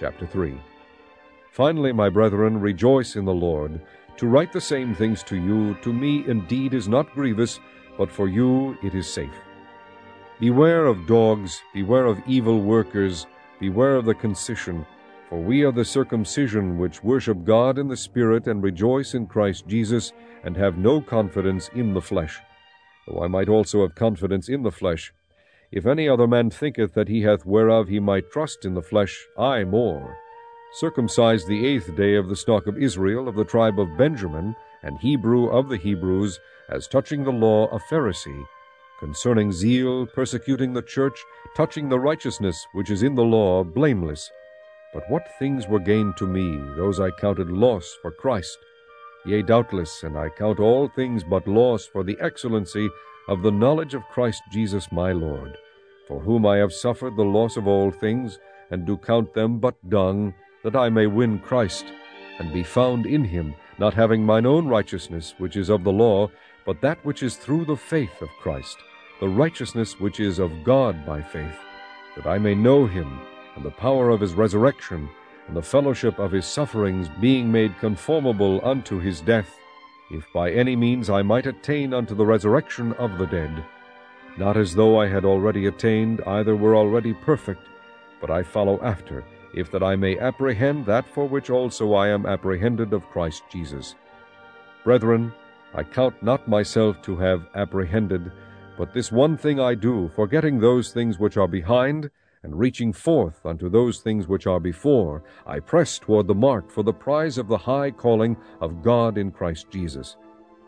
Chapter 3 Finally, my brethren, rejoice in the Lord. To write the same things to you, to me indeed is not grievous, but for you it is safe. Beware of dogs, beware of evil workers, beware of the concision, for we are the circumcision which worship God in the Spirit and rejoice in Christ Jesus, and have no confidence in the flesh. Though I might also have confidence in the flesh. If any other man thinketh that he hath whereof he might trust in the flesh, I more. Circumcised the eighth day of the stock of Israel, of the tribe of Benjamin, and Hebrew of the Hebrews, as touching the law a Pharisee, concerning zeal, persecuting the church, touching the righteousness which is in the law, blameless. But what things were gained to me, those I counted loss for Christ. Yea, doubtless, and I count all things but loss for the excellency of the knowledge of Christ Jesus my Lord, for whom I have suffered the loss of all things, and do count them but dung, that I may win Christ, and be found in him, not having mine own righteousness, which is of the law, but that which is through the faith of Christ, the righteousness which is of God by faith, that I may know him, and the power of his resurrection, the fellowship of his sufferings, being made conformable unto his death, if by any means I might attain unto the resurrection of the dead. Not as though I had already attained, either were already perfect, but I follow after, if that I may apprehend that for which also I am apprehended of Christ Jesus. Brethren, I count not myself to have apprehended, but this one thing I do, forgetting those things which are behind, and reaching forth unto those things which are before, I press toward the mark for the prize of the high calling of God in Christ Jesus.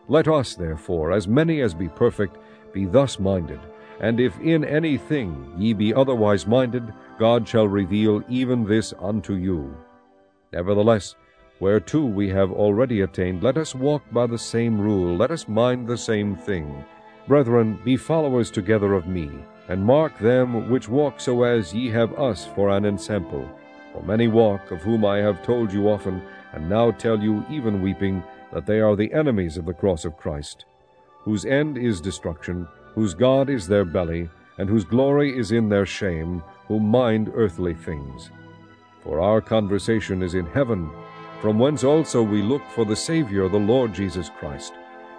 Let us, therefore, as many as be perfect, be thus minded. And if in any thing ye be otherwise minded, God shall reveal even this unto you. Nevertheless, whereto we have already attained, let us walk by the same rule, let us mind the same thing. Brethren, be followers together of me, and mark them which walk so as ye have us for an ensample. For many walk, of whom I have told you often, and now tell you even weeping, that they are the enemies of the cross of Christ, whose end is destruction, whose God is their belly, and whose glory is in their shame, who mind earthly things. For our conversation is in heaven, from whence also we look for the Saviour, the Lord Jesus Christ,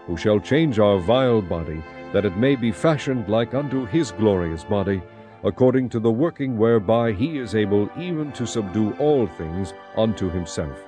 who shall change our vile body, that it may be fashioned like unto his glorious body, according to the working whereby he is able even to subdue all things unto himself.